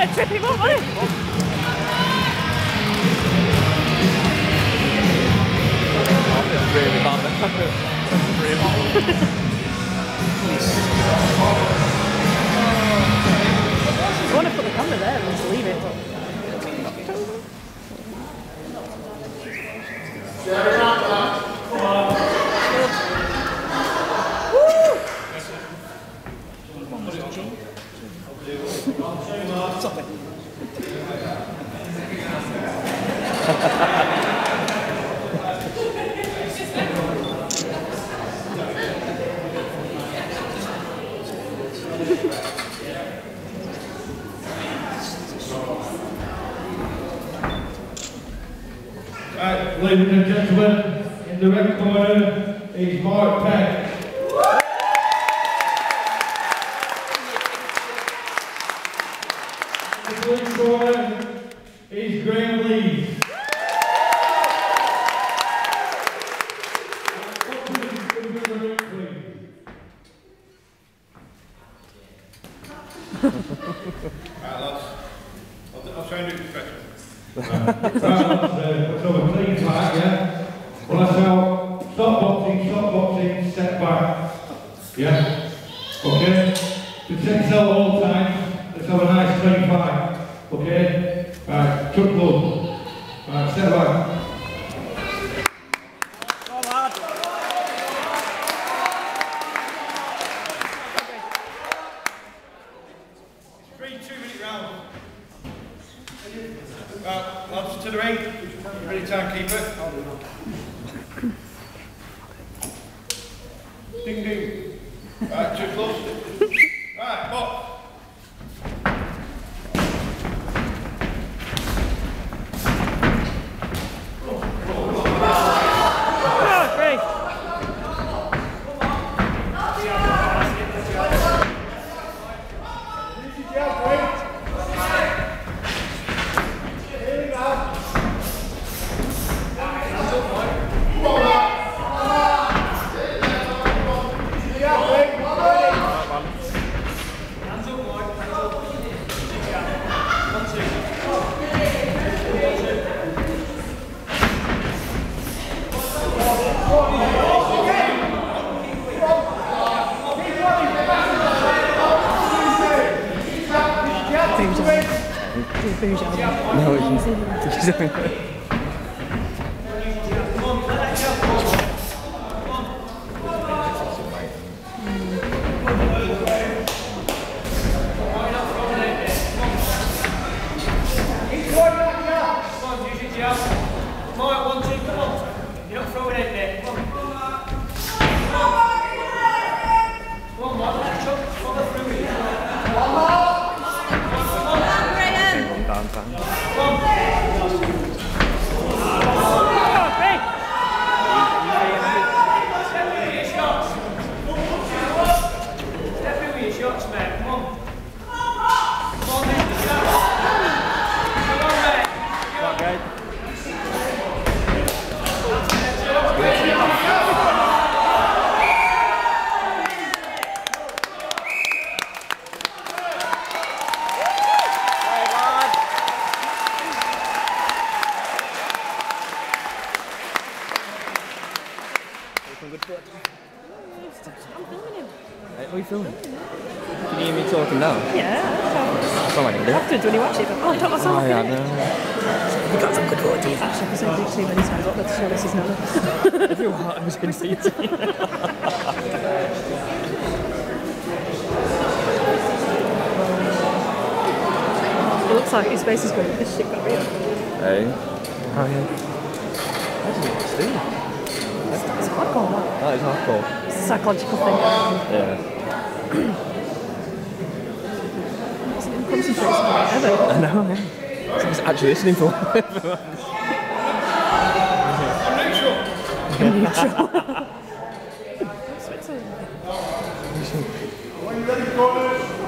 to trip him up, wasn't really bad. I want to put the camera there and just leave it. Ladies and gentlemen, in the red corner is Mark Peck. In the blue corner is Graham Lees. Lads. I'll, I'll try and do it professional. Right, let's uh, fight, yeah? Well, let's now stop boxing, stop boxing, step back. Yeah? Okay? Take yourself all the time, let's have a nice clean fight. Okay? Right, took blood. Right, step back. Three two-minute rounds. Right, lads, to the ring. Ready, timekeeper. Ding ding. Right, too close. Right, box. Oh, great. No, it's down time. Oh, great. Not great. Some good footage. I'm filming him. Hey, what are you filming? Can you hear me talking now? Yeah, That's all oh, I can do. afterwards when you watch it, but, oh, I don't myself. Oh, yeah, no. You got some good footage. Actually, I've said it too many times, but let's show this is now. Everyone I was going to see it. It looks like his face is going, this shit got real. Hey. Oh, yeah. How did you see? It's quite cool, that. That is hardcore. Psychological thing. Yeah. Concentrates on ever. I know, yeah. Someone's actually listening for I'm neutral. Switzerland. thing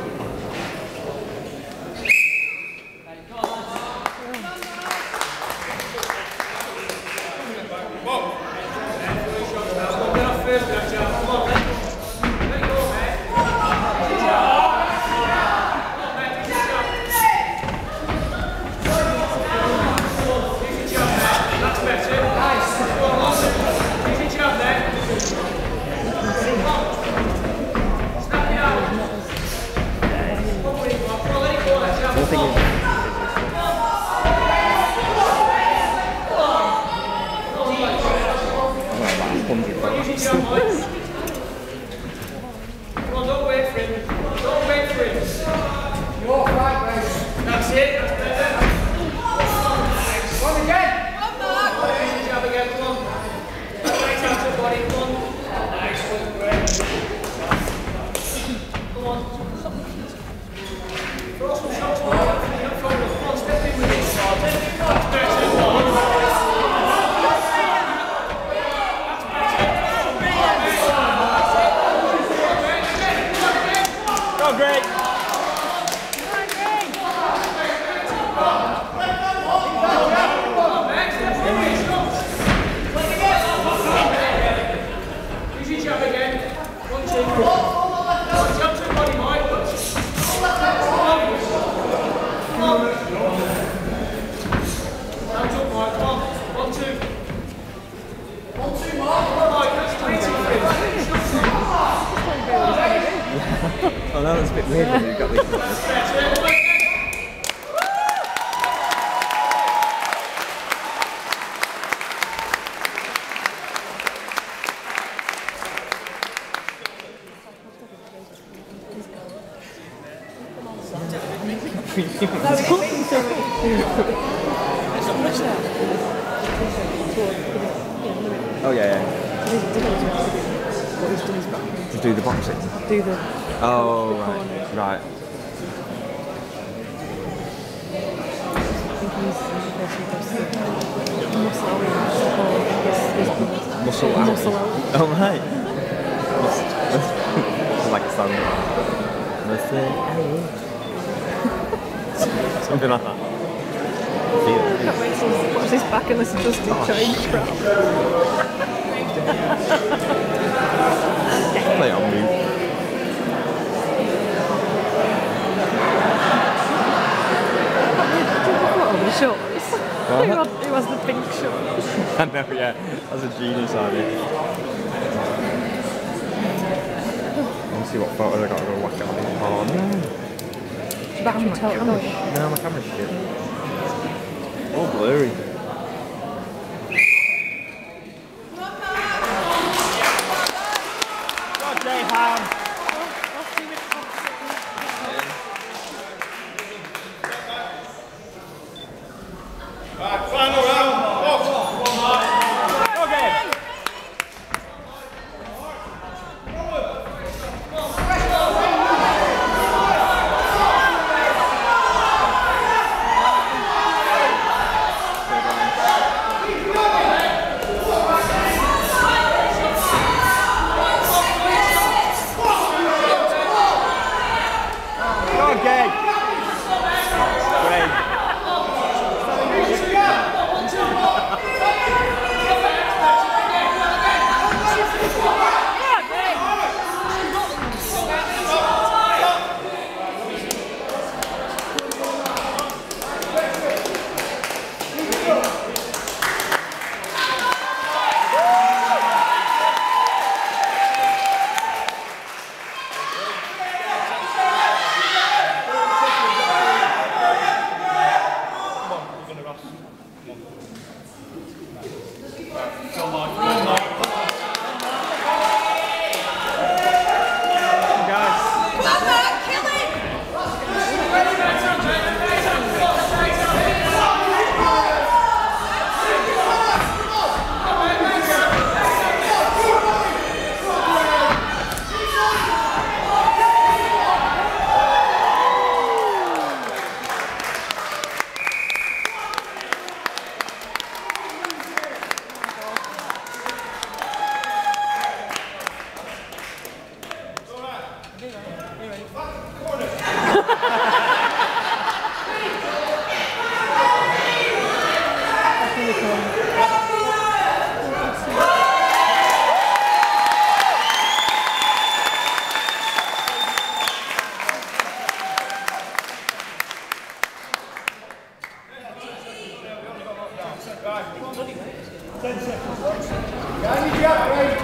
a hundred. Come on, don't wait him. Don't wait him. You're right. That's it. Oh, no, that's a bit weird when you've got these. Oh, yeah, yeah. What he's done. To do the boxing. Do the Oh, right. Right. I the does the muscle out or his, his Muscle out. Oh, right. Like a song. Muscle. Something like that. It. Can't wait to watch this back and listen to us do oh, giant crap. I know, yeah. That's a genius idea. Let's see what photos I got to go whack out. Oh no. Back and tell going. No, my camera's shit. All blurry. Dai, mi piace, dai.